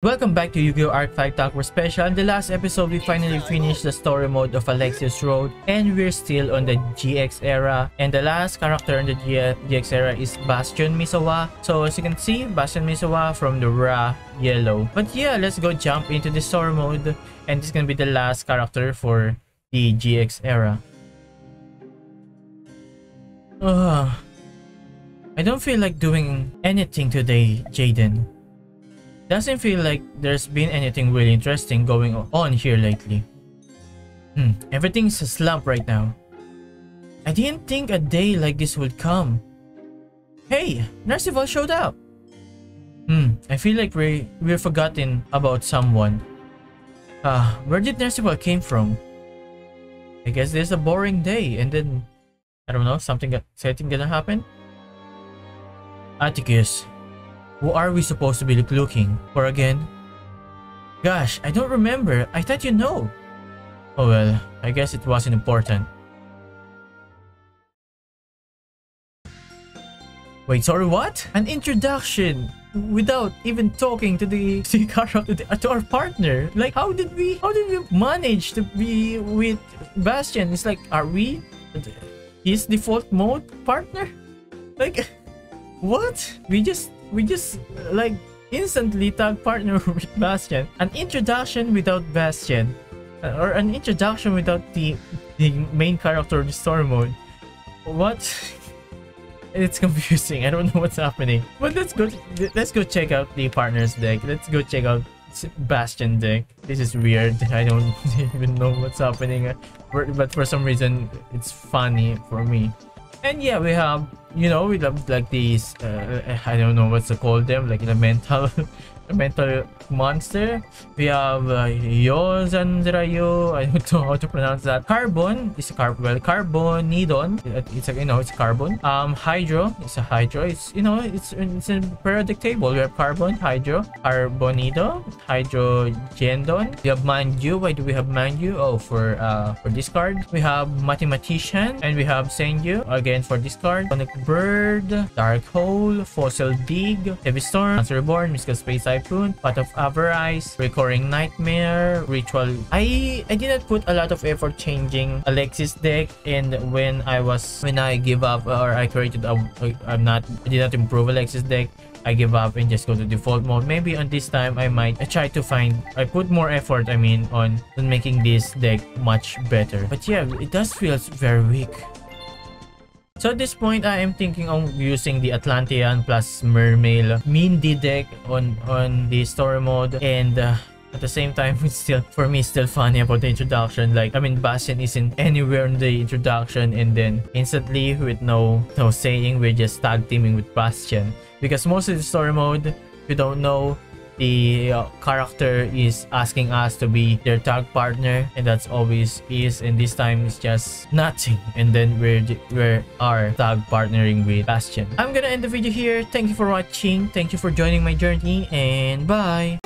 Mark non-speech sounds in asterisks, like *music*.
Welcome back to Yu-Gi-Oh! ARC-V Talk Special. In the last episode, we finally finished the story mode of Alexis Rhodes and we're still on the GX era. And the last character in the G GX era is Bastion Misawa. So as you can see, Bastion Misawa from the Ra Yellow. But yeah, let's go jump into the story mode. And this is gonna be the last character for the GX era. Ugh. I don't feel like doing anything today, Jaden. Doesn't feel like there's been anything really interesting going on here lately. Hmm, everything's a slump right now. I didn't think a day like this would come. Hey, Nerzival showed up! Hmm, I feel like we, we're forgotten about someone. Ah, uh, where did Nerzival came from? I guess there's a boring day and then, I don't know, something exciting gonna happen? Atticus, who are we supposed to be looking for again? Gosh, I don't remember. I thought you know. Oh well, I guess it wasn't important. Wait, sorry, what? An introduction without even talking to the, *laughs* to, the, to our partner. Like, how did we how did we manage to be with Bastion? It's like, are we his default mode partner? Like, *laughs* what? We just we just like instantly tag partner *laughs* with Bastion. An introduction without Bastion. Uh, or an introduction without the the main character of the story mode. What? *laughs* it's confusing. I don't know what's happening. But let's go let's go check out the partners deck. Let's go check out Bastion deck. This is weird. *laughs* I don't even know what's happening. But for some reason, it's funny for me. And yeah, we have, you know, we have like these, uh, I don't know what to call them, like the mental *laughs* mental monster. We have uh, Yozandrayo. I don't know how to pronounce that. Carbon is a carbon. Well, Carboneddon. It's a you know it's carbon. Um, Hydro. It's a Hydro. It's you know it's it's a periodic table. We have Carbon, Hydro, Carbonido, Hydrogeddon. We have Manju. Why do we have Manju? Oh, for uh for this card. We have Mathematician and we have Senju again for this card. Bird, Dark Hole, Fossil Dig, Heavy Storm, Monster Reborn, Mystical Space Typhoon, Pot of Avarice, Recurring Nightmare, Ritual. I I did not put a lot of effort changing Alexis deck and when I was when I give up or I created a I'm not I did not improve Alexis deck I give up and just go to default mode. Maybe on this time I might I try to find I put more effort I mean on, on making this deck much better. But yeah, it does feel very weak. So at this point, I am thinking of using the Atlantean plus Mermail Mindy deck on, on the story mode. And uh, at the same time *laughs* it's still for me it's still funny about the introduction. Like i mean bastion isn't anywhere in the introduction. And then instantly with no no saying we're just tag teaming with bastion. Because most of the story mode you don't know the uh, character is asking us to be their tag partner and that's always is and this time it's just nothing. And then we're we are tag partnering with bastion. I'm gonna end the video here. Thank you for watching. Thank you for joining my journey and bye